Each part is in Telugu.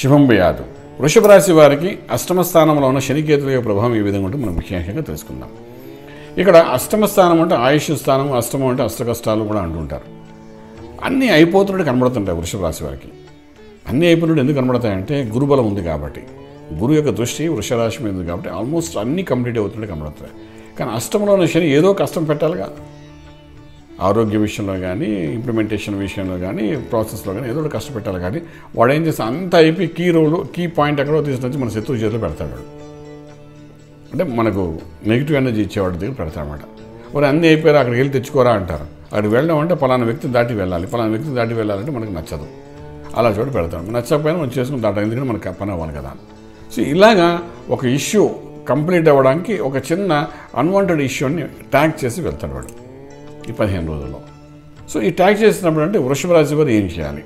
శుభం భయాదు వృషభ రాశి వారికి అష్టమ స్థానంలో ఉన్న శనికేతుల యొక్క ప్రభావం ఏ విధంగా ఉంటే మనం విశేషంగా తెలుసుకుందాం. ఇక్కడ అష్టమ స్థానం అంటే ఆయుష్ స్థానం అష్టమం అంటే అష్ట కష్టాలు కూడా అంటుంటారు అన్నీ అయిపోతున్నట్టు కనబడుతుంటాయి వృషభ రాశి వారికి. అన్నీ అయిపోయినట్టు ఎందుకు కనబడతాయంటే గురుబలం ఉంది కాబట్టి. గురు యొక్క దృష్టి వృషరాశి మీద ఉంది కాబట్టి ఆల్మోస్ట్ అన్నీ కంప్లీట్ అవుతున్నట్టు కనబడుతాయి కానీ అష్టంలో ఉన్న శని ఏదో కష్టం పెట్టాలిగా. ఆరోగ్య విషయంలో కానీ ఇంప్లిమెంటేషన్ విషయంలో కానీ ప్రాసెస్లో కానీ ఏదో ఒకటి కష్టపెట్టాలి కానీ వాడు ఏం చేస్తే అంత అయిపోయి కీ రోల్ కీ పాయింట్ ఎక్కడో తీసుకొచ్చి మన శత్రువు చేతిలో పెడతాడు వాడు. అంటే మనకు నెగిటివ్ ఎనర్జీ ఇచ్చేవాడి దగ్గర పెడతాడనమాట మరి అన్నీ అయిపోయారు అక్కడికి వెళ్ళి తెచ్చుకోరా అంటారు. అక్కడికి వెళ్ళడం అంటే పలానా వ్యక్తి దాటి వెళ్ళాలి పలానా వ్యక్తి దాటి వెళ్ళాలంటే మనకు నచ్చదు. అలా చోటు పెడతాం నచ్చకపోయినా మనం చేసుకుని దాట ఎందుకంటే మనకు పని అవ్వాలి కదా. సో ఇలాగా ఒక ఇష్యూ కంప్లీట్ అవ్వడానికి ఒక చిన్న అన్వాంటెడ్ ఇష్యూని ట్యాగ్ చేసి వెళ్తాడు వాడు. ఈ పదిహేను రోజుల్లో. సో ఈ ట్యాగ్ చేసినప్పుడు అంటే వృషభ రాశి వారు ఏం చేయాలి?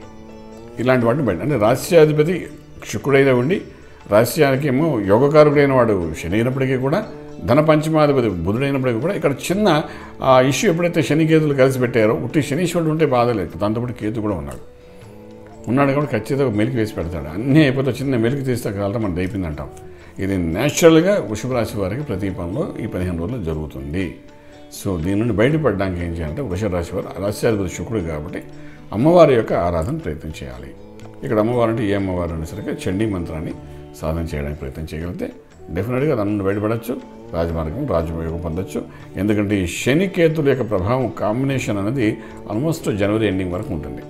ఇలాంటి వాటిని బయట అంటే రాష్ట్రాధిపతి శుక్రుడైన ఉండి రాష్ట్రానికి ఏమో యోగకారుడైన వాడు శని అయినప్పటికీ కూడా ధన పంచమాధిపతి బుధుడైనప్పటికీ కూడా ఇక్కడ చిన్న ఆ ఇష్యూ ఎప్పుడైతే శని కేతులు కలిసి పెట్టారో ఉట్టి శనీశ్వరుడు ఉంటే బాధ లేదు. దాంతోపాటు కేతు కూడా ఉన్నాడు. ఉన్నాడు కాబట్టి ఖచ్చితంగా మెలికి వేసి పెడతాడు. అన్నీ అయిపోతే చిన్న మెలికి తీస్తే కాలం మనం అయిపోయింది అంటాం ఇది న్యాచురల్గా వృషభ రాశి వారికి ప్రతి పనిలో ఈ పదిహేను రోజులు జరుగుతుంది. సో దీని నుండి బయటపడడానికి ఏం చేయాలంటే వృషరాశి వారు రాశ్యాధిపతి శుక్రుడు కాబట్టి అమ్మవారి యొక్క ఆరాధన ప్రయత్నం చేయాలి. ఇక్కడ అమ్మవారు అంటే ఏ అమ్మవారు అనేసరికి చండీ మంత్రాన్ని సాధన చేయడానికి ప్రయత్నం చేయగలిగితే డెఫినెట్గా దాని నుండి బయటపడవచ్చు రాజమార్గం రాజయోగం పొందొచ్చు. ఎందుకంటే ఈ శని కేతుల యొక్క ప్రభావం కాంబినేషన్ అనేది ఆల్మోస్ట్ జనవరి ఎండింగ్ వరకు ఉంటుంది.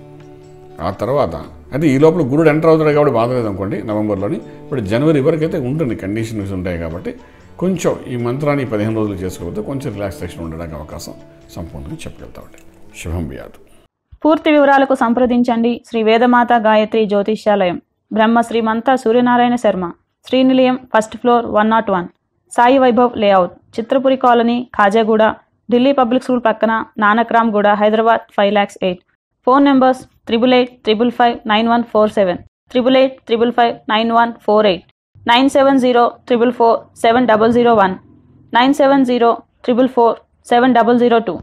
ఆ తర్వాత అయితే ఈ లోపల గురుడు ఎంటర్ అవుతాడు కాబట్టి బాధ లేదు అనుకోండి నవంబర్లోని ఇప్పుడు జనవరి వరకు అయితే ఉంటుంది కండిషన్స్ ఉంటాయి కాబట్టి కొంచెం ఈ మంత్రాన్ని పదిహేను రోజులు చేసుకోకపోతే కొంచెం రిలాక్సేషన్ ఉండడానికి అవకాశం సంపూర్ణంగా చెప్పగలుగుతామండి. శుభం వ్యాధు పూర్తి వివరాలకు సంప్రదించండి. Sri Vedamata Gayatri Jyotishyalayam. Brahma Srimantha Suryanarayana Sharma. Srinilayam first floor one not one. Sai Vaibhav layout. Chitrapuri colony Khajaguda. Delhi public school పక్కన Nanakramguda Hyderabad five lakhs eight. Phone numbers triple eight triple five nine one four seven. Triple eight triple five nine one four eight. 970 444 7001 970 444 7002